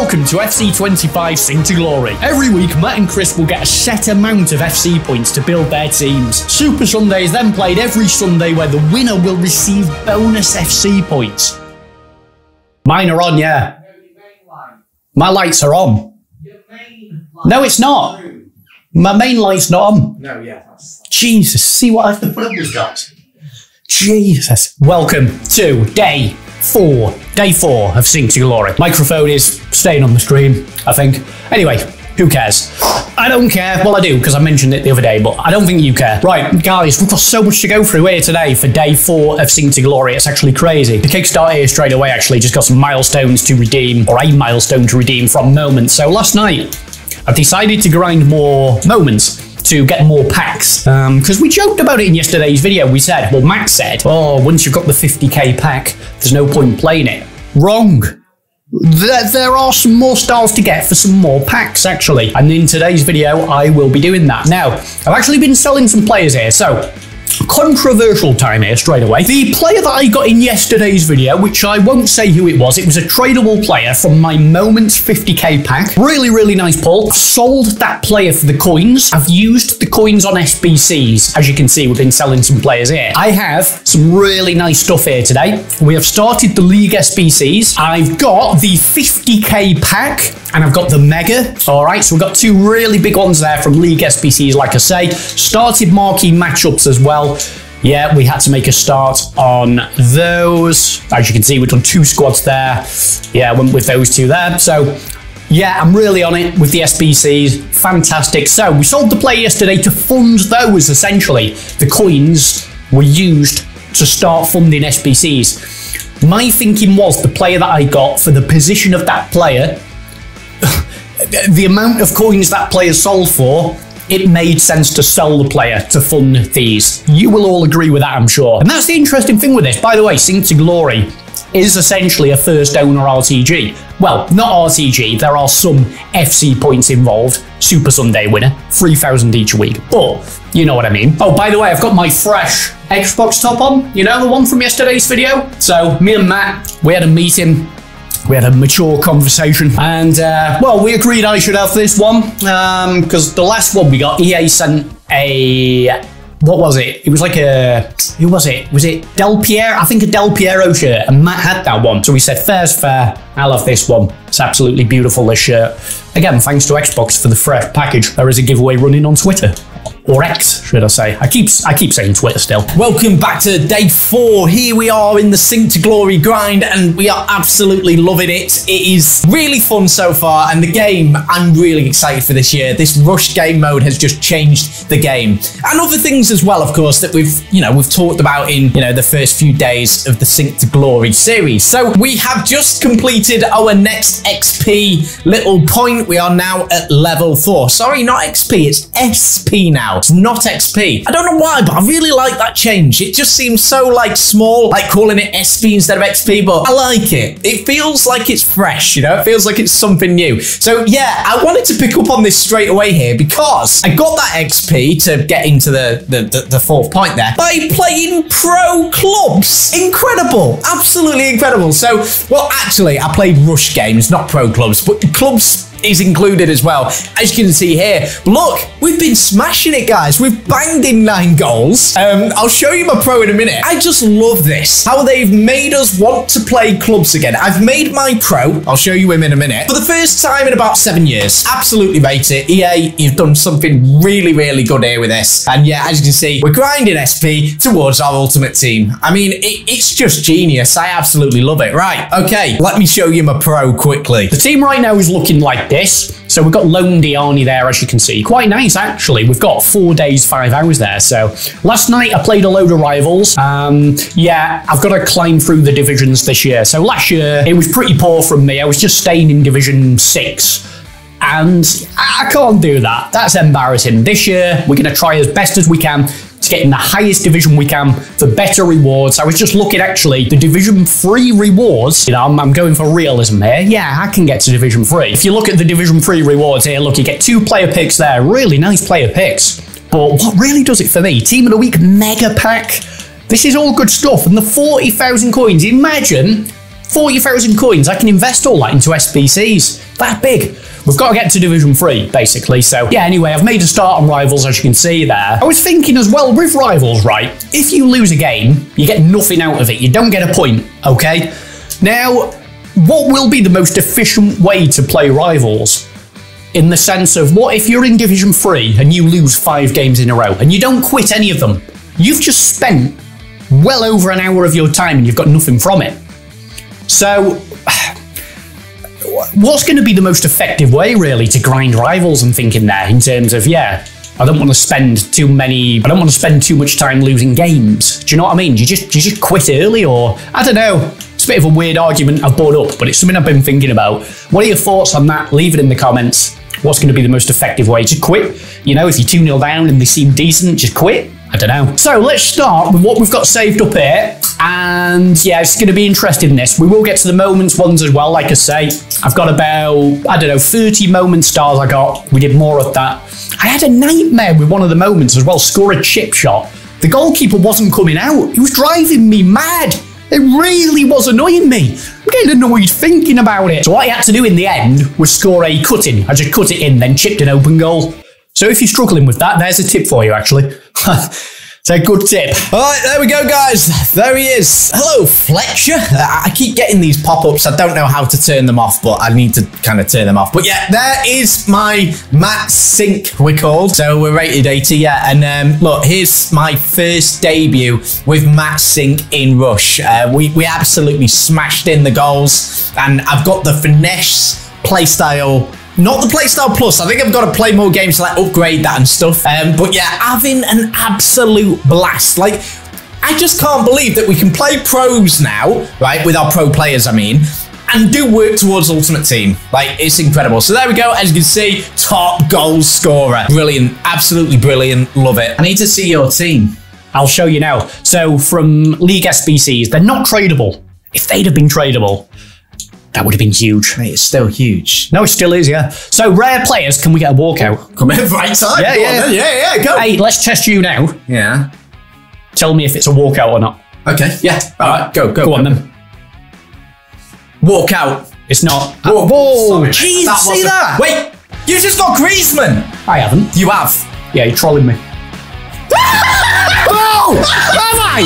welcome to FC25 Sync to Glory. Every week, Matt and Chris will get a set amount of FC points to build their teams. Super Sunday is then played every Sunday where the winner will receive bonus FC points. Mine are on, yeah. My lights are on. No, it's not. My main light's not on. No, yeah. Jesus, see what I have to put up with, guys. Jesus. Welcome to day four, day four of Sync to Glory. Microphone is staying on the screen, I think. Anyway, who cares? I don't care. Well, I do because I mentioned it the other day, but I don't think you care. Right, guys, we've got so much to go through here today for day four of Sync to Glory. It's actually crazy. The Kickstarter here straight away actually just got some milestones to redeem, or a milestone to redeem from moments. So last night, I've decided to grind more moments to get more packs. Because um, we joked about it in yesterday's video. We said, well, Max said, oh, once you've got the 50k pack, there's no point playing it. Wrong. There, there are some more stars to get for some more packs, actually. And in today's video, I will be doing that. Now, I've actually been selling some players here. So controversial time here straight away. The player that I got in yesterday's video, which I won't say who it was, it was a tradable player from my Moments 50k pack. Really, really nice pull. Sold that player for the coins. I've used the coins on SBCs. As you can see, we've been selling some players here. I have some really nice stuff here today. We have started the League SBCs. I've got the 50k pack and I've got the Mega. All right, so we've got two really big ones there from League SBCs, like I say. Started marquee matchups as well. Yeah, we had to make a start on those. As you can see, we've done two squads there. Yeah, went with those two there. So yeah, I'm really on it with the SBCs. Fantastic. So we sold the play yesterday to fund those, essentially. The coins were used to start funding SBCs. My thinking was the player that I got for the position of that player, the amount of coins that player sold for it made sense to sell the player to fund these. You will all agree with that, I'm sure. And that's the interesting thing with this. By the way, Sync to Glory is essentially a first owner RTG. Well, not RTG, there are some FC points involved. Super Sunday winner, 3,000 each week. But you know what I mean. Oh, by the way, I've got my fresh Xbox top on. You know, the one from yesterday's video? So, me and Matt, we had a meeting we had a mature conversation, and uh, well, we agreed I should have this one because um, the last one we got, EA sent a what was it? It was like a who was it? Was it Del Piero? I think a Del Piero shirt, and Matt had that one. So we said, "Fair's fair. I love this one. It's absolutely beautiful. This shirt." Again, thanks to Xbox for the fresh package. There is a giveaway running on Twitter or X, should I say? I keep I keep saying Twitter still. Welcome back to day four. Here we are in the Sync to Glory grind, and we are absolutely loving it. It is really fun so far, and the game I'm really excited for this year. This rush game mode has just changed the game, and other things as well, of course, that we've you know we've talked about in you know the first few days of the Sync to Glory series. So we have just completed our next XP little point. We are now at level four. Sorry, not XP. It's SP now not XP. I don't know why, but I really like that change. It just seems so like small, like calling it SP instead of XP, but I like it. It feels like it's fresh, you know? It feels like it's something new. So yeah, I wanted to pick up on this straight away here because I got that XP to get into the, the, the, the fourth point there by playing pro clubs. Incredible. Absolutely incredible. So, well, actually, I played rush games, not pro clubs, but clubs is included as well. As you can see here, look, we've been smashing it, guys. We've banged in nine goals. Um, I'll show you my pro in a minute. I just love this, how they've made us want to play clubs again. I've made my pro. I'll show you him in a minute. For the first time in about seven years. Absolutely rate it. EA, you've done something really, really good here with this. And yeah, as you can see, we're grinding SP towards our ultimate team. I mean, it, it's just genius. I absolutely love it. Right, okay, let me show you my pro quickly. The team right now is looking like this. So we've got Loan Diani there, as you can see. Quite nice, actually. We've got four days, five hours there. So last night I played a load of rivals. Um, yeah, I've got to climb through the divisions this year. So last year it was pretty poor from me. I was just staying in Division 6 and I can't do that. That's embarrassing. This year, we're going to try as best as we can to get in the highest division we can for better rewards. I was just looking actually, the division three rewards, you know, I'm, I'm, going for realism here. Yeah, I can get to division three. If you look at the division three rewards here, look, you get two player picks there, really nice player picks. But what really does it for me? Team of the week mega pack. This is all good stuff. And the 40,000 coins, imagine 40,000 coins. I can invest all that into SBCs. That big. We've got to get to Division 3, basically. So, yeah, anyway, I've made a start on Rivals, as you can see there. I was thinking as well with Rivals, right? If you lose a game, you get nothing out of it. You don't get a point, okay? Now, what will be the most efficient way to play Rivals? In the sense of, what if you're in Division 3 and you lose five games in a row and you don't quit any of them? You've just spent well over an hour of your time and you've got nothing from it. So, what's going to be the most effective way, really, to grind rivals and thinking there in terms of, yeah, I don't want to spend too many. I don't want to spend too much time losing games. Do you know what I mean? Do you just do you just quit early, or I don't know. It's a bit of a weird argument I've brought up, but it's something I've been thinking about. What are your thoughts on that? Leave it in the comments. What's going to be the most effective way? to quit. You know, if you're 2 0 down and they seem decent, just quit. I don't know. So let's start with what we've got saved up here. And yeah, it's going to be interesting in this. We will get to the moments ones as well, like I say. I've got about, I don't know, 30 moment stars I got. We did more of that. I had a nightmare with one of the moments as well, score a chip shot. The goalkeeper wasn't coming out. He was driving me mad. It really was annoying me. I'm getting annoyed thinking about it. So what I had to do in the end was score a cut in. I just cut it in, then chipped an open goal. So if you're struggling with that, there's a tip for you actually. It's a good tip. All right, there we go, guys. There he is. Hello, Fletcher. I keep getting these pop-ups. I don't know how to turn them off, but I need to kind of turn them off. But yeah, there is my Matt Sync, we're called. So we're rated 80, yeah. And um, look, here's my first debut with Matt Sync in Rush. Uh, we, we absolutely smashed in the goals. And I've got the finesse playstyle not the Playstyle Plus. I think I've got to play more games to like upgrade that and stuff. Um, but yeah, having an absolute blast. Like, I just can't believe that we can play pros now, right? With our pro players, I mean, and do work towards Ultimate Team. Like, it's incredible. So there we go. As you can see, top goal scorer. Brilliant. Absolutely brilliant. Love it. I need to see your team. I'll show you now. So from League SBCs, they're not tradable. If they'd have been tradable, that would have been huge. Mate, it's still huge. No, it still is, yeah. So rare players, can we get a walkout? Come in, right side. Yeah, yeah. on yeah, yeah. Go. Hey, let's test you now. Yeah. Tell me if it's a walkout or not. Okay. Yeah. All right. Go. Go. Go on then. Walk out. It's not. Whoa. Whoa, jeez, that see that? Wait. You just got Griezmann. I haven't. You have. Yeah, you're trolling me. oh! Have I?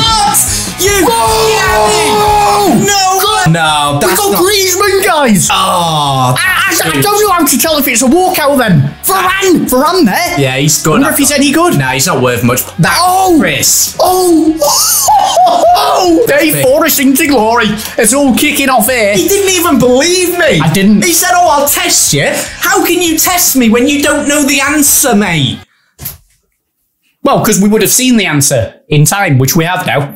You. Whoa! No. No. We That's got not. Griezmann, guys! Oh. I, I, I don't know how to tell if it's a walkout then. Varane! Varane there? Yeah, he's good. wonder if he's any good. Nah, he's not worth much. That Oh! Chris. Oh! oh! Day four is into glory. It's all kicking off here. He didn't even believe me. I didn't. He said, "Oh, I'll test you." How can you test me when you don't know the answer, mate? Well, because we would have seen the answer in time, which we have now.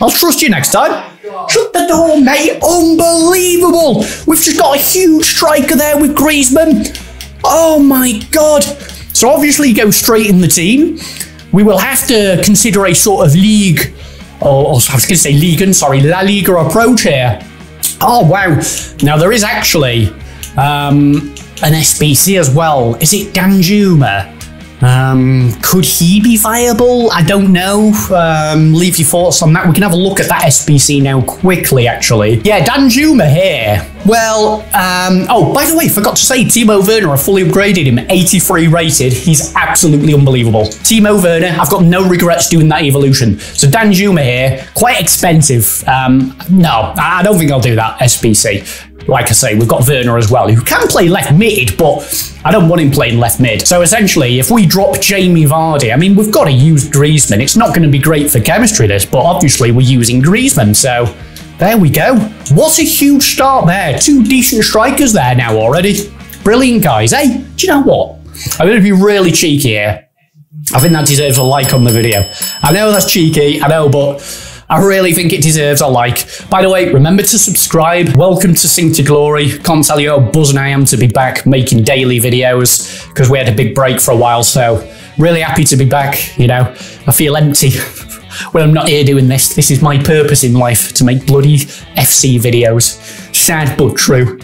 I'll trust you next time. Shut the door, mate. Unbelievable. We've just got a huge striker there with Griezmann. Oh my god. So obviously goes straight in the team. We will have to consider a sort of league, or, or I was going to say league, and sorry, La Liga approach here. Oh wow. Now there is actually um, an SBC as well. Is it Danjuma? Um, could he be viable? I don't know. Um, leave your thoughts on that. We can have a look at that SBC now quickly, actually. Yeah, Danjuma here. Well, um, oh, by the way, forgot to say, Timo Werner, I fully upgraded him, 83 rated. He's absolutely unbelievable. Timo Werner, I've got no regrets doing that evolution. So Danjuma here, quite expensive. Um, no, I don't think I'll do that SBC like I say, we've got Werner as well, who can play left mid, but I don't want him playing left mid. So essentially, if we drop Jamie Vardy, I mean, we've got to use Griezmann. It's not going to be great for chemistry, this, but obviously we're using Griezmann, so there we go. What a huge start there. Two decent strikers there now already. Brilliant, guys. Hey, do you know what? I'm going to be really cheeky here. I think that deserves a like on the video. I know that's cheeky, I know, but I really think it deserves a like. By the way, remember to subscribe. Welcome to Sync to Glory. Can't tell you how buzzing I am to be back making daily videos because we had a big break for a while. So really happy to be back. You know, I feel empty when I'm not here doing this. This is my purpose in life to make bloody FC videos. Sad but true.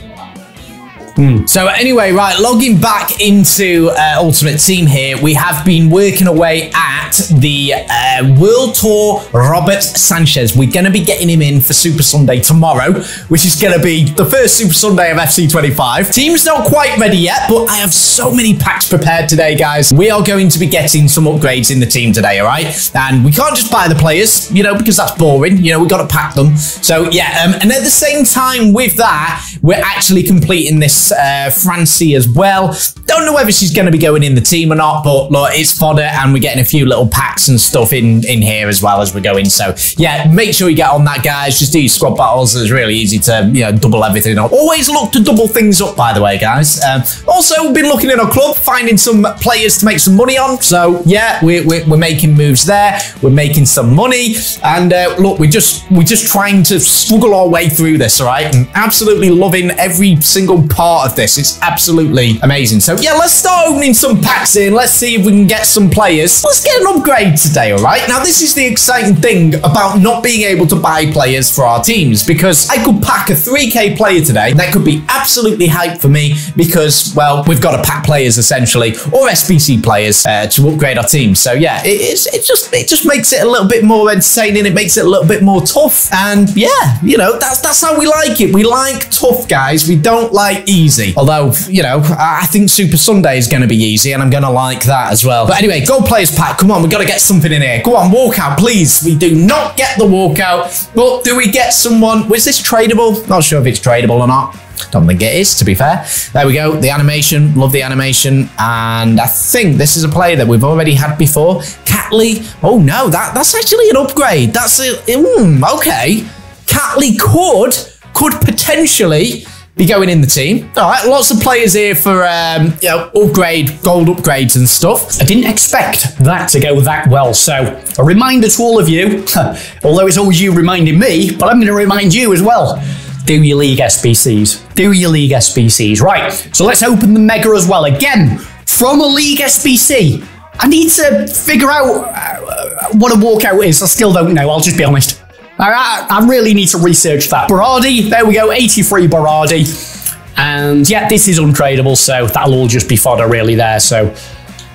So anyway, right, logging back into uh, Ultimate Team here, we have been working away at the uh, World Tour Robert Sanchez. We're going to be getting him in for Super Sunday tomorrow, which is going to be the first Super Sunday of FC25. Team's not quite ready yet, but I have so many packs prepared today, guys. We are going to be getting some upgrades in the team today, all right? And we can't just buy the players, you know, because that's boring. You know, we got to pack them. So yeah, um, and at the same time with that, we're actually completing this uh, Francie as well. Don't know whether she's going to be going in the team or not, but look, it's fodder, and we're getting a few little packs and stuff in in here as well as we're going. So yeah, make sure you get on that, guys. Just do your squad battles. It's really easy to you know double everything up. Always look to double things up, by the way, guys. Um, also, been looking in our club, finding some players to make some money on. So yeah, we're, we're, we're making moves there. We're making some money, and uh, look, we're just we're just trying to struggle our way through this. All right, and absolutely loving every single part of this. It's absolutely amazing. So yeah, let's start opening some packs in. Let's see if we can get some players. Let's get an upgrade today. All right. Now this is the exciting thing about not being able to buy players for our teams because I could pack a 3k player today. That could be absolutely hype for me because well, we've got to pack players essentially or SBC players uh, to upgrade our team. So yeah, it, it's it just it just makes it a little bit more entertaining. It makes it a little bit more tough. And yeah, you know that's that's how we like it. We like tough guys. We don't like easy. Although you know I think Super Sunday is going to be easy, and I'm going to like that as well. But anyway, gold players pack. Come on, we've got to get something in here. Go on, walkout, please. We do not get the walkout, but do we get someone? Was this tradable? Not sure if it's tradable or not. Don't think it is, to be fair. There we go. The animation. Love the animation. And I think this is a player that we've already had before. Catley. Oh, no. that That's actually an upgrade. That's a... Mm, okay. Catley could, could potentially be going in the team. All right. Lots of players here for, um, you know, upgrade, gold upgrades and stuff. I didn't expect that to go that well. So, a reminder to all of you, although it's always you reminding me, but I'm going to remind you as well. Do your League SBCs. Do your League SBCs. Right, so let's open the Mega as well. Again, from a League SBC. I need to figure out uh, what a walkout is. I still don't know, I'll just be honest. I, really need to research that. Berardi, there we go, 83 Berardi. And yeah, this is untradeable, so that'll all just be fodder really there. So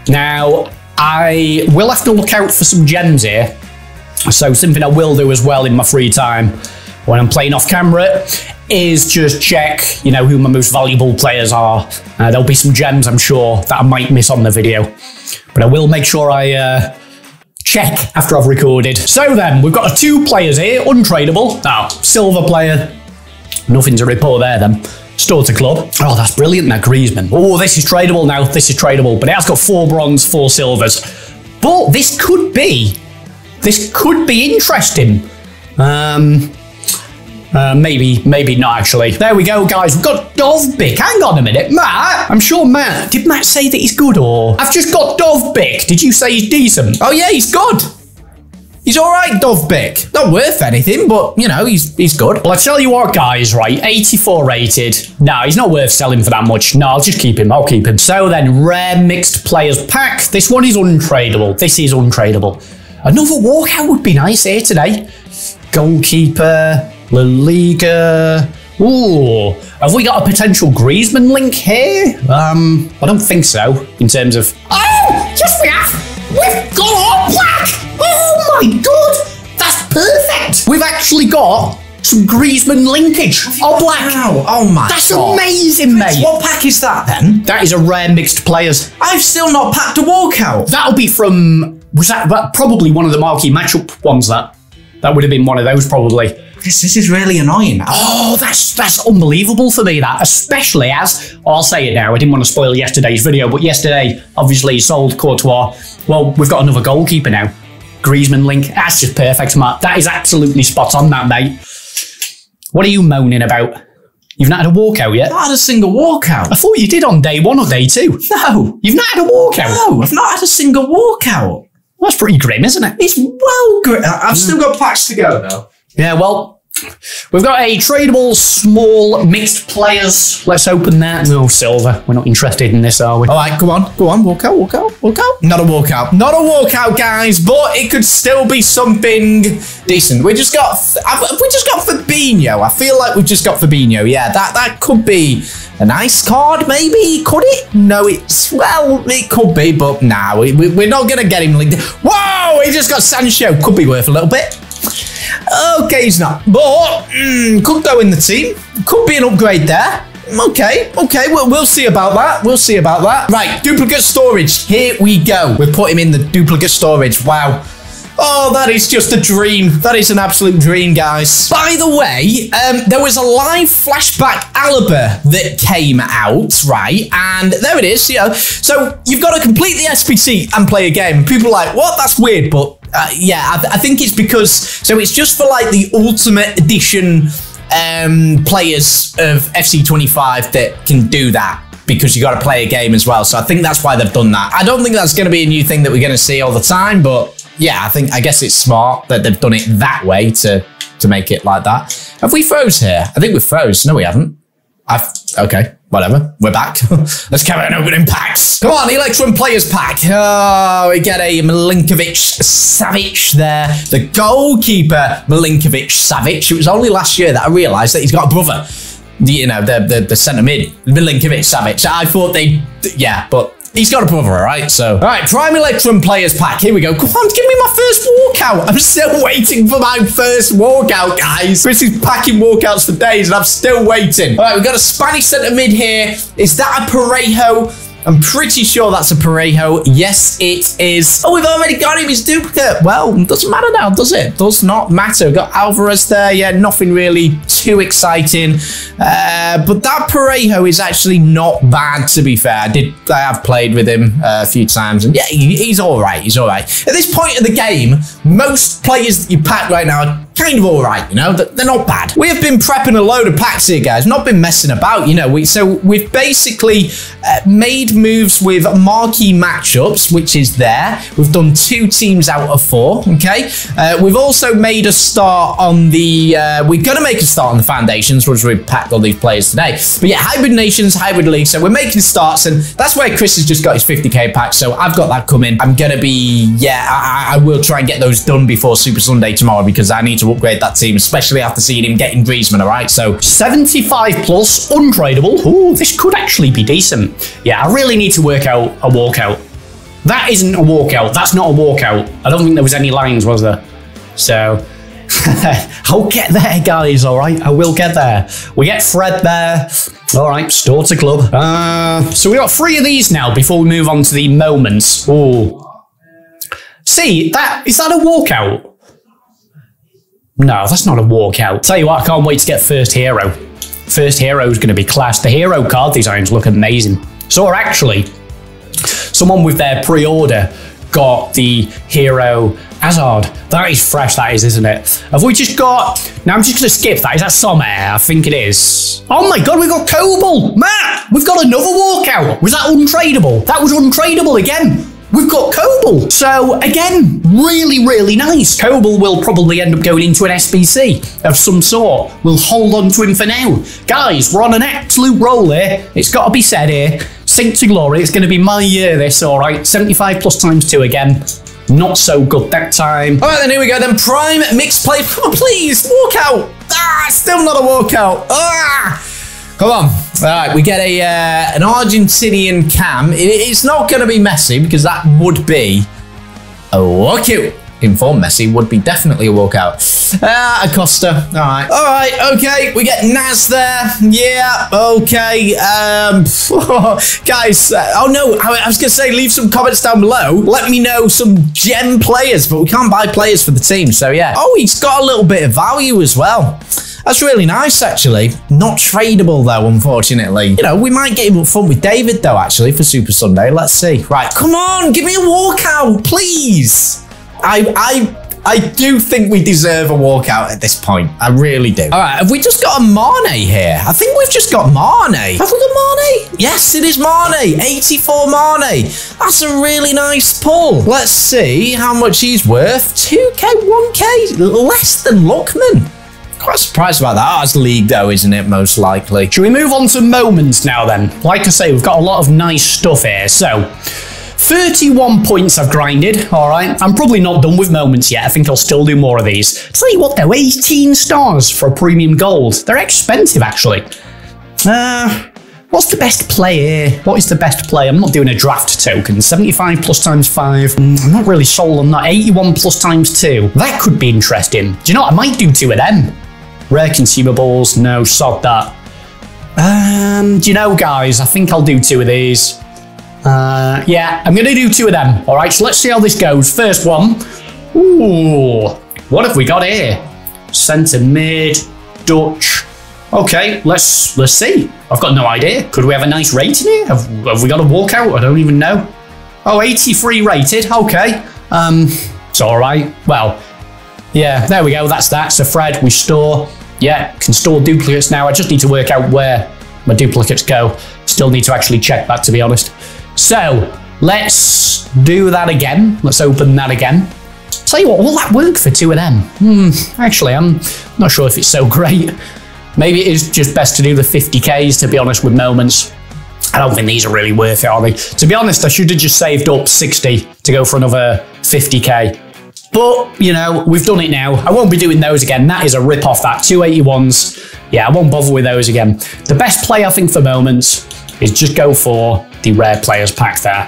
now I will have to look out for some gems here. So something I will do as well in my free time when I'm playing off camera is just check, you know, who my most valuable players are. Uh, there'll be some gems, I'm sure, that I might miss on the video. But I will make sure I uh, check after I've recorded. So then, we've got two players here, untradeable. Now, silver player, nothing to report there then. Starter club. Oh, that's brilliant, that Griezmann. Oh, this is tradable now. This is tradable, but it has got four bronze, four silvers. But this could be, this could be interesting. Um, uh, maybe, maybe not actually. There we go, guys. We've got Dovbyk. Hang on a minute. Matt, I'm sure Matt, did Matt say that he's good or? I've just got Dovbyk. Did you say he's decent? Oh yeah, he's good. He's all right, Dovbyk. Not worth anything, but you know he's he's good. Well, I tell you what, guys, right? 84 rated. No, he's not worth selling for that much. No, I'll just keep him. I'll keep him. So then, rare mixed players pack. This one is untradeable. This is untradeable. Another walkout would be nice here today. Goalkeeper, La Liga. Ooh, have we got a potential Griezmann link here? Um, I don't think so. In terms of. Oh, yes, we have. We've got all black. Oh my god, that's perfect. We've actually got some Griezmann linkage. All black. Wow. Oh my That's God. amazing, mate. What pack is that then? That is a rare mixed players. I've still not packed a walkout. That'll be from was that probably one of the marquee matchup ones. That that would have been one of those probably. This, this is really annoying. Oh, that's that's unbelievable for me. That especially as oh, I'll say it now. I didn't want to spoil yesterday's video, but yesterday obviously sold Courtois. Well, we've got another goalkeeper now. Griezmann link. That's just perfect, Matt. That is absolutely spot on, that mate. What are you moaning about? You've not had a walkout yet? Not had a single walkout. I thought you did on day one or day two. No. You've not had a walkout. No, I've not had a single walkout. That's pretty grim, isn't it? It's well grim. I've still got packs to go though. Yeah, well, We've got a tradable small mixed players. Let's open that. No silver. We're not interested in this, are we? All right, come on, go on, walk out, walk out, walk out. Not a walkout, not a walkout, guys. But it could still be something decent. We just got, have we just got Fabinho. I feel like we've just got Fabinho. Yeah, that that could be a nice card, maybe. Could it? No, it's well, it could be, but nah, we, we, we're not gonna get him linked. Whoa, he just got Sancho. Could be worth a little bit. Okay, he's not. But mm, could go in the team. Could be an upgrade there. Okay, okay, well, we'll see about that. We'll see about that. Right, duplicate storage. Here we go. We put him in the duplicate storage. Wow. Oh, that is just a dream. That is an absolute dream, guys. By the way, um, there was a live flashback Alaba that came out, right? And there it is, you know. So you've got to complete the SBC and play a game. People are like, what? That's weird, but uh, yeah, I, th I, think it's because so it's just for like the Ultimate Edition um, players of FC25 that can do that because you got to play a game as well. So I think that's why they've done that. I don't think that's going to be a new thing that we're going to see all the time, but yeah, I think I guess it's smart that they've done it that way to to make it like that. Have we froze here? I think we froze. No, we haven't. I've okay whatever, we're back. Let's carry on opening packs. Come on, Electrum Players Pack. Oh, we get a Milinkovic Savic there. The goalkeeper, Milinkovic Savic. It was only last year that I realised that he's got a brother. You know, the the, the centre mid, Milinkovic Savic. I thought they, yeah, but He's got a brother, all right? So, all right, Prime Electrum Players Pack. Here we go. Come on, give me my first walkout. I'm still waiting for my first walkout, guys. Chris is packing walkouts for days, and I'm still waiting. All right, we've got a Spanish centre mid here. Is that a Parejo? I'm pretty sure that's a Parejo. Yes, it is. Oh, we've already got him. He's duplicate. Well, doesn't matter now, does it? Does not matter. We've got Alvarez there. Yeah, nothing really too exciting. Uh, but that Parejo is actually not bad, to be fair. I did. I have played with him uh, a few times, and yeah, he, he's all right. He's all right. At this point of the game, most players that you pack right now are kind of all right, you know, they're not bad. We have been prepping a load of packs here, guys, not been messing about, you know. We So we've basically uh, made moves with marquee matchups, which is there. We've done two teams out of four, okay? Uh, we've also made a start on the, uh, we're going to make a start on the foundations, which we've packed all these players today. But yeah, hybrid nations, hybrid league. So we're making starts, and that's where Chris has just got his 50k pack. So I've got that coming. I'm going to be, yeah, I, I will try and get those done before Super Sunday tomorrow because I need to upgrade that team, especially after seeing him getting Griezmann, all right? So 75 plus, untradeable. Ooh, this could actually be decent. Yeah, I really need to work out a walkout. That isn't a walkout. That's not a walkout. I don't think there was any lines, was there? So I'll get there, guys, all right? I will get there. We get Fred there. All right, store to club. Uh, so we got three of these now before we move on to the moments. Ooh. See, that is that a walkout? No, that's not a walkout. Tell you what, I can't wait to get first hero. First hero is going to be class. The hero card designs look amazing. So or actually, someone with their pre-order got the hero Hazard. That is fresh, that is, isn't it? Have we just got... Now, I'm just going to skip that. Is that Sommer? I think it is. Oh my god, We've got Kobel! Matt, we've got another walkout. Was that untradeable? That was untradeable again. We've got Kobel. So again, really, really nice. Kobel will probably end up going into an SBC of some sort. We'll hold on to him for now. Guys, we're on an absolute roll here. It's got to be said here. Sync to glory. It's going to be my year this, all right? 75 plus times two again. Not so good that time. All right, then here we go. Then prime mixed play. On, please walk out. Ah, still not a walkout. Ah. Come on. All right, we get a uh, an Argentinian cam. It, it's not going to be Messi because that would be a walkout. Inform Messi would be definitely a walkout. Ah, Acosta. All right. All right. Okay. We get Naz there. Yeah. Okay. Um, guys. Uh, oh no. I, I was gonna say leave some comments down below. Let me know some gem players, but we can't buy players for the team. So yeah. Oh, he's got a little bit of value as well. That's really nice, actually. Not tradable, though, unfortunately. You know, we might get him up front with David, though, actually, for Super Sunday. Let's see. Right, come on, give me a walkout, please. I, I I do think we deserve a walkout at this point. I really do. All right, have we just got a Mane here? I think we've just got Mane. Have we got Mane? Yes, it is Mane. 84 Mane. That's a really nice pull. Let's see how much he's worth. 2k, 1k, less than Lookman quite surprised about that. Ours league, though, isn't it? Most likely. Should we move on to moments now then? Like I say, we've got a lot of nice stuff here. So, 31 points I've grinded, alright? I'm probably not done with moments yet. I think I'll still do more of these. Tell you what though, 18 stars for premium gold. They're expensive actually. Uh, what's the best play here? What is the best play? I'm not doing a draft token. 75 plus times 5. Mm, I'm not really sold on that. 81 plus times 2. That could be interesting. Do you know what? I might do two of them. Rare consumables. No, sod that. Um, do you know, guys? I think I'll do two of these. Uh, yeah, I'm going to do two of them. All right, so let's see how this goes. First one. Ooh, what have we got here? Centre mid, Dutch. Okay, let's let's see. I've got no idea. Could we have a nice rating here? Have, have we got a walkout? I don't even know. Oh, 83 rated. Okay. Um, it's all right. Well, yeah, there we go. That's that. So Fred, we store. Yeah, can store duplicates now. I just need to work out where my duplicates go. Still need to actually check that, to be honest. So let's do that again. Let's open that again. Tell you what, will that work for two of them? Hmm, actually, I'm not sure if it's so great. Maybe it is just best to do the 50Ks, to be honest, with moments. I don't think these are really worth it, are they? To be honest, I should have just saved up 60 to go for another 50K. But, you know, we've done it now. I won't be doing those again. That is a rip off, that. 281s. Yeah, I won't bother with those again. The best play, I think, for moments is just go for the rare players pack there.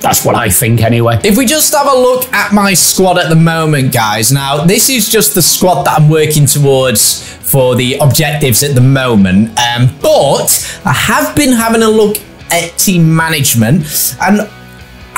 That's what I think anyway. If we just have a look at my squad at the moment, guys. Now, this is just the squad that I'm working towards for the objectives at the moment. Um, but I have been having a look at team management and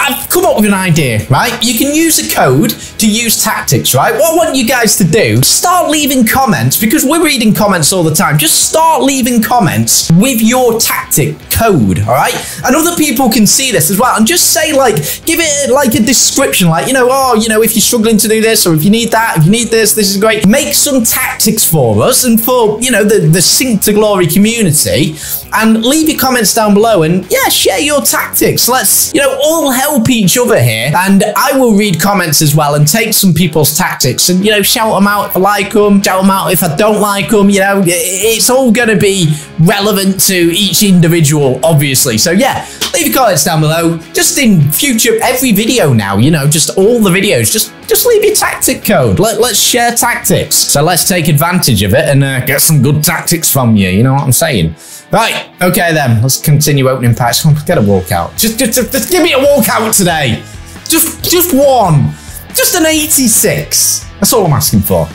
I've come up with an idea, right? You can use a code to use tactics, right? What I want you guys to do, start leaving comments because we're reading comments all the time. Just start leaving comments with your tactic code, all right? And other people can see this as well. And just say like, give it like a description, like, you know, oh, you know, if you're struggling to do this or if you need that, if you need this, this is great. Make some tactics for us and for, you know, the, the Sync to Glory community and leave your comments down below and yeah, share your tactics. Let's, you know, all help each other here. And I will read comments as well and take some people's tactics and, you know, shout them out if I like them, shout them out if I don't like them. You know, it's all going to be relevant to each individual, obviously. So yeah, leave your comments down below. Just in future, every video now, you know, just all the videos, just just leave your tactic code. Let, let's share tactics. So let's take advantage of it and uh, get some good tactics from you. You know what I'm saying? Right, okay then. Let's continue opening packs. Come on, Get a walkout. Just, just, just give me a walkout today. Just, just one. Just an 86. That's all I'm asking for.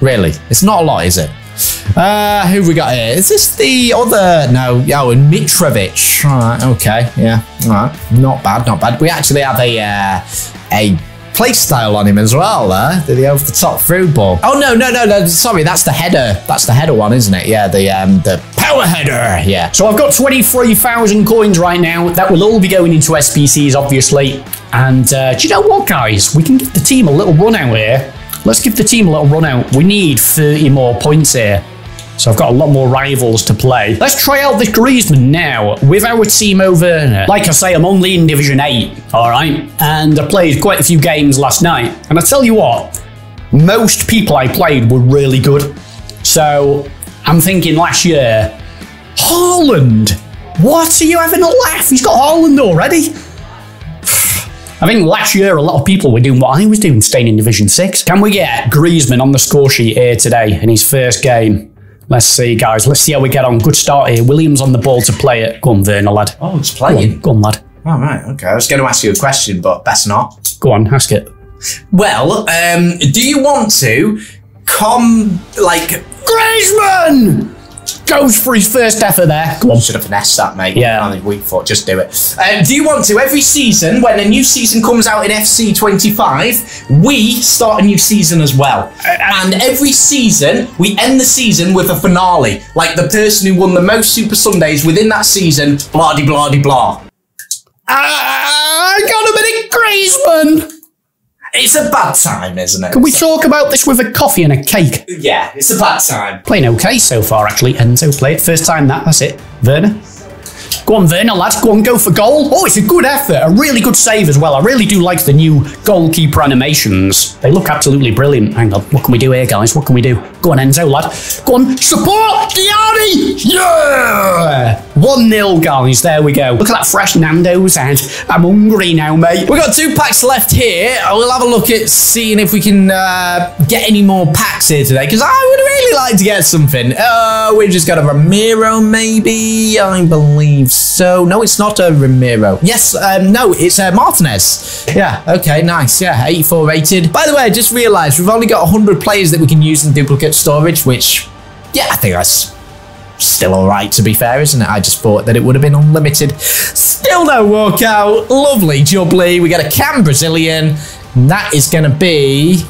Really, it's not a lot, is it? Uh, who we got here? Is this the other? No, oh, and Mitrovic. Right, okay, yeah, all right, not bad, not bad. We actually have a uh, a playstyle on him as well there. Did he have the top through ball? Oh no, no, no, no. Sorry, that's the header. That's the header one, isn't it? Yeah, the um the power header. Yeah. So I've got 23,000 coins right now. That will all be going into SBCs, obviously. And uh, do you know what, guys? We can give the team a little run out here. Let's give the team a little run out. We need 30 more points here. So I've got a lot more rivals to play. Let's try out this Griezmann now with our team over. Like I say, I'm only in Division 8, all right? And I played quite a few games last night. And I tell you what, most people I played were really good. So I'm thinking last year, Haaland. What are you having a laugh? He's got Haaland already. I think last year a lot of people were doing what I was doing, staying in Division 6. Can we get Griezmann on the score sheet here today in his first game? Let's see, guys. Let's see how we get on. Good start here. Williams on the ball to play it. Go on, Werner, lad. Oh, it's playing. Go on, go on lad. Oh, right. Okay. I was going to ask you a question, but best not. Go on, ask it. Well, um, do you want to come, like... Griezmann! Goes for his first effort there. Go on. Should have finessed that, mate. Yeah. On week four, just do it. Uh, do you want to, every season, when a new season comes out in FC 25, we start a new season as well. And every season, we end the season with a finale. Like the person who won the most Super Sundays within that season, blah de blah de blah. Ah, I got a minute, Griezmann! It's a bad time, isn't it? Can we talk about this with a coffee and a cake? Yeah, it's a bad time. Playing okay so far, actually. Enzo played. First time that, that's it. Werner? Go on, Werner, lads. Go on, go for goal. Oh, it's a good effort. A really good save as well. I really do like the new goalkeeper animations. They look absolutely brilliant. Hang on. What can we do here, guys? What can we do? Go on, Enzo, lad. Go on. Support Diani. Yeah. 1 0, guys. There we go. Look at that fresh Nando's and I'm hungry now, mate. We've got two packs left here. We'll have a look at seeing if we can uh, get any more packs here today because I would really like to get something. Uh, we've just got a Ramiro, maybe. I believe so. No, it's not a Ramiro. Yes, um, no, it's a Martinez. Yeah, okay, nice. Yeah, 84 rated. By the way, I just realized we've only got 100 players that we can use in duplicate storage, which, yeah, I think that's still all right to be fair, isn't it? I just thought that it would have been unlimited. Still no walkout. Lovely jubbly. We got a cam Brazilian. That is going to be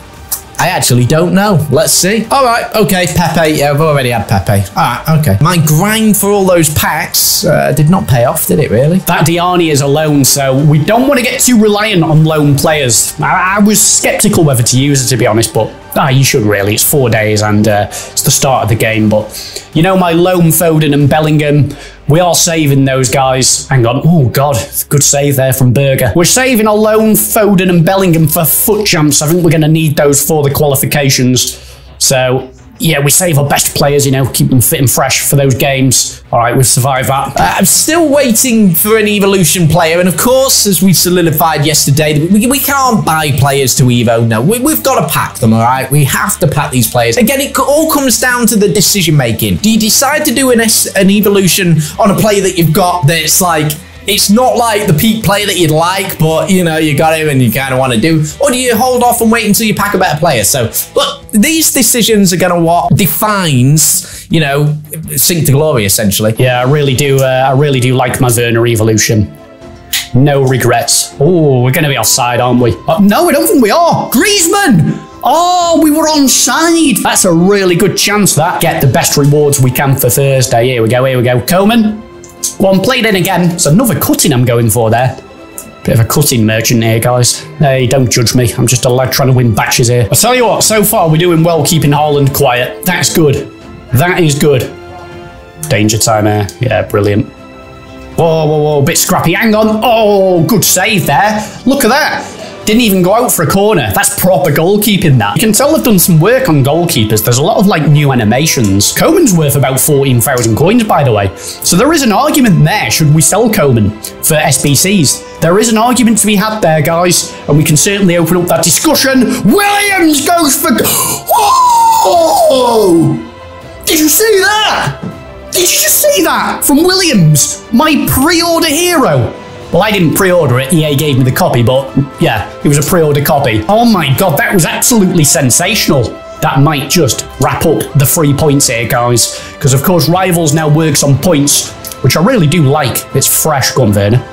I actually don't know. Let's see. All right, okay, Pepe. Yeah, I've already had Pepe. All right, okay. My grind for all those packs uh, did not pay off, did it really? That Diani is a loan, so we don't want to get too reliant on loan players. I, I was skeptical whether to use it, to be honest, but ah, you should really. It's four days and uh, it's the start of the game. But you know, my loan Foden and Bellingham, we are saving those guys. Hang on. Oh, God. Good save there from Berger. We're saving loan Foden and Bellingham for FUT champs. I think we're going to need those for the qualifications. So yeah, we save our best players, you know, keep them fit and fresh for those games. All right, we've survived that. Uh, I'm still waiting for an evolution player, and of course, as we solidified yesterday, we, we can't buy players to Evo. No, we, have got to pack them. All right, we have to pack these players. Again, it all comes down to the decision making. Do you decide to do an, an evolution on a player that you've got that's like it's not like the peak player that you'd like, but you know, you got him and you kind of want to do, or do you hold off and wait until you pack a better player? So, look, these decisions are going to what defines, you know, Sync to Glory essentially. Yeah, I really do. Uh, I really do like my Werner evolution. No regrets. Oh, we're going to be offside, aren't we? Uh, no, I don't think we are. Griezmann! Oh, we were on side. That's a really good chance, that. Get the best rewards we can for Thursday. Here we go, here we go. Coman, one played in again. It's another cutting I'm going for there. Bit of a cutting merchant here, guys. Hey, don't judge me. I'm just a lad trying to win batches here. I'll tell you what, so far we're doing well keeping Haaland quiet. That's good. That is good. Danger time here. Yeah, brilliant. Whoa, whoa, whoa, bit scrappy. Hang on. Oh, good save there. Look at that. Didn't even go out for a corner. That's proper goalkeeping, that. You can tell they've done some work on goalkeepers. There's a lot of, like, new animations. Coman's worth about 14,000 coins, by the way. So there is an argument there, should we sell Coman for SBCs? There is an argument to be had there, guys, and we can certainly open up that discussion. Williams goes for... Whoa! Did you see that? Did you just see that? From Williams, my pre-order hero. Well, I didn't pre-order it. EA gave me the copy, but yeah, it was a pre-order copy. Oh my god, that was absolutely sensational. That might just wrap up the free points here, guys. Because of course, Rivals now works on points, which I really do like. It's fresh, Werner.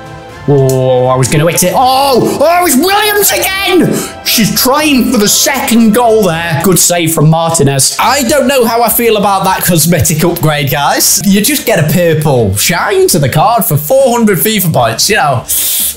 Oh, I was going to hit it. Oh, oh, it's Williams again. She's trying for the second goal there. Good save from Martinez. I don't know how I feel about that cosmetic upgrade, guys. You just get a purple shine to the card for 400 FIFA points, you know.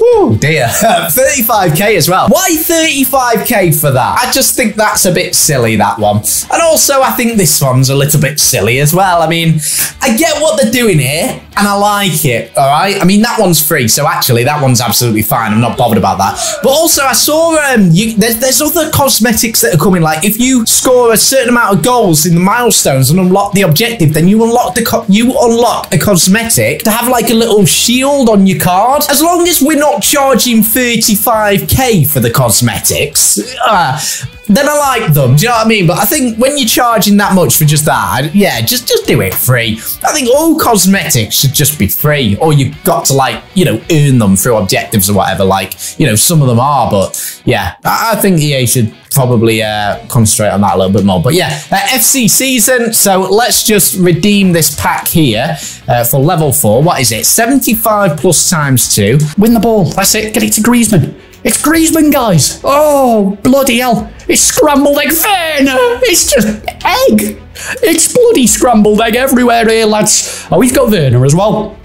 Oh dear. 35k as well. Why 35k for that? I just think that's a bit silly, that one. And also, I think this one's a little bit silly as well. I mean, I get what they're doing here, and I like it, all right? I mean, that one's free, so actually. That one's absolutely fine. I'm not bothered about that. But also, I saw um, you, there's, there's other cosmetics that are coming. Like if you score a certain amount of goals in the milestones and unlock the objective, then you unlock the you unlock a cosmetic to have like a little shield on your card. As long as we're not charging 35k for the cosmetics, uh, then I like them. Do you know what I mean? But I think when you're charging that much for just that, yeah, just just do it free. I think all cosmetics should just be free, or you've got to like you know earn them through objectives or whatever. Like you know some of them are, but yeah, I, think EA should probably uh, concentrate on that a little bit more. But yeah, uh, FC season. So let's just redeem this pack here uh, for level four. What is it? 75 plus times two. Win the ball. That's it. Get it to Griezmann. It's Griezmann, guys. Oh, bloody hell. It's scrambled egg Werner. It's just egg. It's bloody scrambled egg everywhere here, lads. Oh, he's got Werner as well.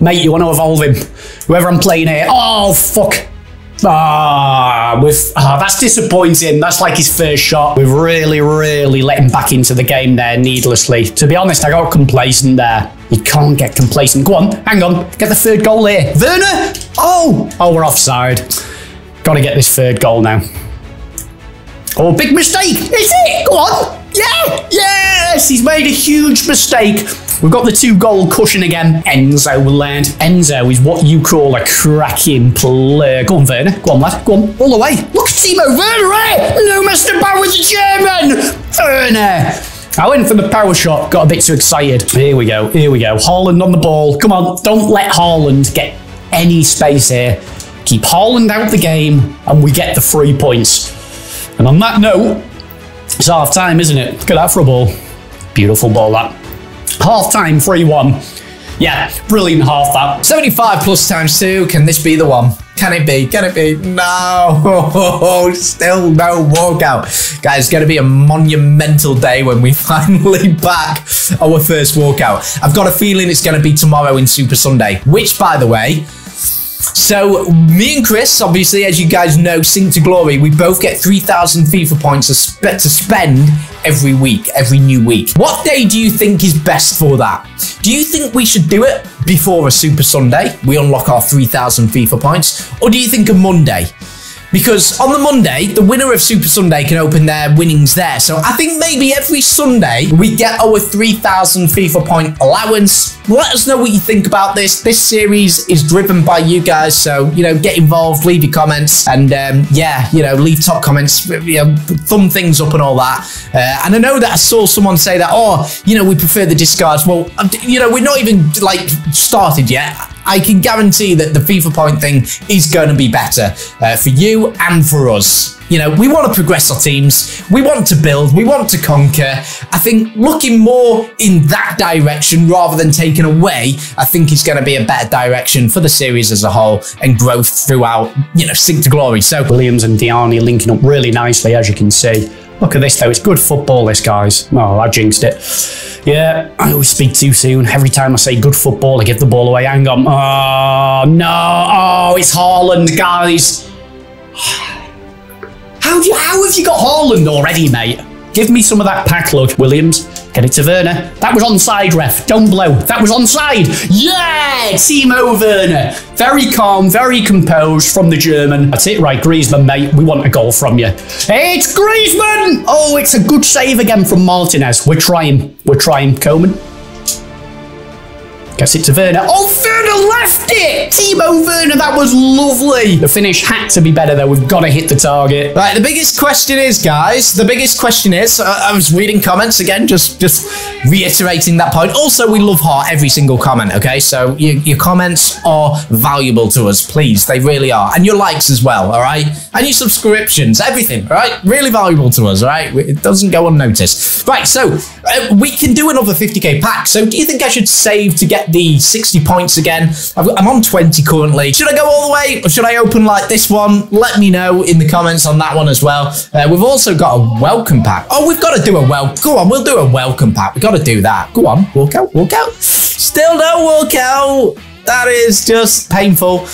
Mate, you want to evolve him. Whoever I'm playing here. Oh, fuck. Ah, with ah, that's disappointing. That's like his first shot. We've really, really let him back into the game there needlessly. To be honest, I got complacent there. You can't get complacent. Go on, hang on. Get the third goal here. Werner! Oh! Oh, we're offside. Gotta get this third goal now. Oh, big mistake! Is it? Go on! Yeah! Yes! He's made a huge mistake. We've got the two goal cushion again. Enzo will land. Enzo is what you call a cracking player. Go on, Werner. Go on, lad. Go on. All the way. Look at Timo Werner, eh? No Mr. With the German. Werner. I went for the power shot, got a bit too excited. Here we go, here we go. Haaland on the ball. Come on, don't let Haaland get any space here. Keep Haaland out the game, and we get the three points. And on that note, it's half time, isn't it? Look at that for a ball. Beautiful ball, that. Half time, 3 1. Yeah, brilliant half that. 75 plus times 2. Can this be the one? Can it be? Can it be? No, still no walkout. Guys, it's going to be a monumental day when we finally back our first walkout. I've got a feeling it's going to be tomorrow in Super Sunday, which, by the way, so me and Chris, obviously, as you guys know, Sync to Glory, we both get 3,000 FIFA points to spend every week, every new week. What day do you think is best for that? Do you think we should do it before a Super Sunday? We unlock our 3,000 FIFA points. Or do you think a Monday? Because on the Monday, the winner of Super Sunday can open their winnings there. So I think maybe every Sunday we get our 3,000 FIFA point allowance. Let us know what you think about this. This series is driven by you guys. So, you know, get involved, leave your comments, and um, yeah, you know, leave top comments, you know, thumb things up and all that. Uh, and I know that I saw someone say that, oh, you know, we prefer the discards. Well, you know, we're not even like started yet. I can guarantee that the FIFA point thing is going to be better uh, for you and for us. You know, we want to progress our teams. We want to build. We want to conquer. I think looking more in that direction rather than taking away, I think is going to be a better direction for the series as a whole and growth throughout, you know, Sync to Glory. So Williams and Diani linking up really nicely, as you can see. Look at this though, it's good football, this guys. Oh, I jinxed it. Yeah, I always speak too soon. Every time I say good football, I give the ball away. Hang on. Oh, no. Oh, it's Haaland, guys. How, do you, how have you got Haaland already, mate? Give me some of that pack luck, Williams. Get it to Werner. That was onside, ref. Don't blow. That was onside. Yeah! Timo Werner. Very calm, very composed from the German. That's it, right, Griezmann, mate. We want a goal from you. It's Griezmann! Oh, it's a good save again from Martinez. We're trying. We're trying. Coman. Gets it to Werner. Oh, Werner left it! Timo Werner, that was lovely. The finish had to be better, though. We've got to hit the target. Right, the biggest question is, guys, the biggest question is, uh, I was reading comments again, just just reiterating that point. Also, we love heart every single comment, okay? So your, your comments are valuable to us, please. They really are. And your likes as well, all right? And your subscriptions, everything, all right? Really valuable to us, all right? It doesn't go unnoticed. Right, so uh, we can do another 50k pack. So do you think I should save to get the 60 points again. i am on 20 currently. Should I go all the way or should I open like this one? Let me know in the comments on that one as well. Uh, we've also got a welcome pack. Oh, we've got to do a well. Go on, we'll do a welcome pack. We've got to do that. Go on, walk out, walk out. Still no walk out. That is just painful.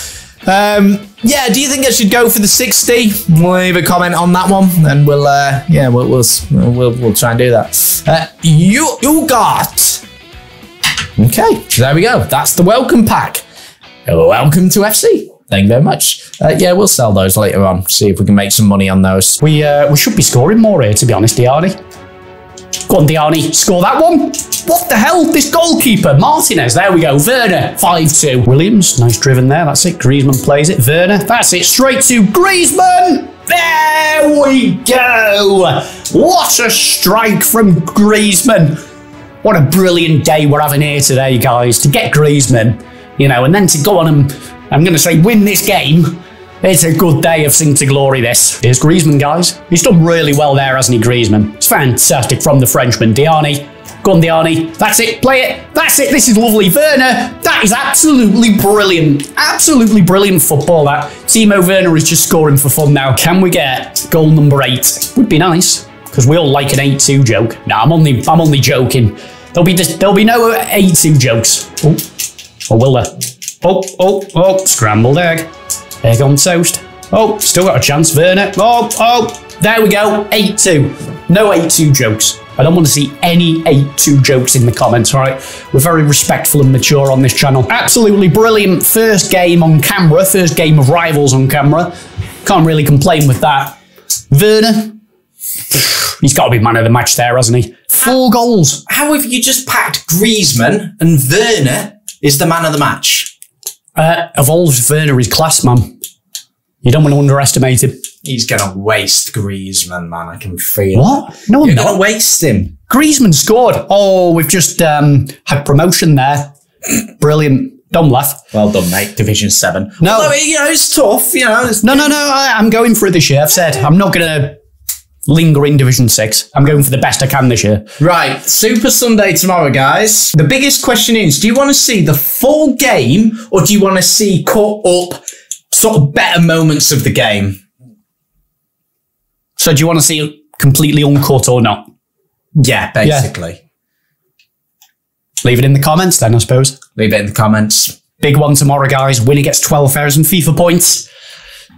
Um, yeah, do you think I should go for the 60? Leave a comment on that one, and we'll, uh, yeah, we'll, we'll, we'll, we'll try and do that. Uh, you, you got Okay, so there we go. That's the welcome pack. Welcome to FC. Thank you very much. Uh, yeah, we'll sell those later on. See if we can make some money on those. We uh, we should be scoring more here, to be honest, Diani. Go on, Diani. Score that one. What the hell? This goalkeeper, Martinez. There we go. Werner, 5-2. Williams, nice driven there. That's it. Griezmann plays it. Werner, that's it. Straight to Griezmann. There we go. What a strike from Griezmann. What a brilliant day we're having here today, guys. To get Griezmann, you know, and then to go on and, I'm going to say, win this game. It's a good day of Sync to Glory, this. Here's Griezmann, guys. He's done really well there, hasn't he, Griezmann? It's fantastic from the Frenchman. Diani, Go on, Diani. That's it. Play it. That's it. This is lovely. Werner, that is absolutely brilliant. Absolutely brilliant football, that. Timo Werner is just scoring for fun now. Can we get goal number eight? Would be nice because we all like an 8-2 joke. No, I'm only I'm only joking. There'll be just, there'll be no 8-2 jokes. Oh, or will there? Oh, oh, oh, scrambled egg. Egg on toast. Oh, still got a chance, Werner. Oh, oh, there we go. 8-2. No 8-2 jokes. I don't want to see any 8-2 jokes in the comments, all right? We're very respectful and mature on this channel. Absolutely brilliant first game on camera, first game of Rivals on camera. Can't really complain with that. Werner, he's got to be man of the match there, hasn't he? Four goals. How have you just packed Griezmann and Werner is the man of the match? Uh, evolved Werner is class, man. You don't want to underestimate him. He's gonna waste Griezmann, man. I can feel. It. What? No, I'm You're not. gonna waste him. Griezmann scored. Oh, we've just um, had promotion there. Brilliant. Don't laugh. Well done, mate. Division seven. No. Although, you know it's tough. You know. No, no, no. I, I'm going for it this year. I've said I'm not going to linger in Division 6. I'm going for the best I can this year. Right, Super Sunday tomorrow, guys. The biggest question is: Do you want to see the full game, or do you want to see caught up sort of better moments of the game? So do you want to see it completely uncut or not? Yeah, basically. Leave it in the comments then, I suppose. Leave it in the comments. Big one tomorrow, guys. Winner gets 12,000 FIFA points.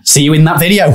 See you in that video.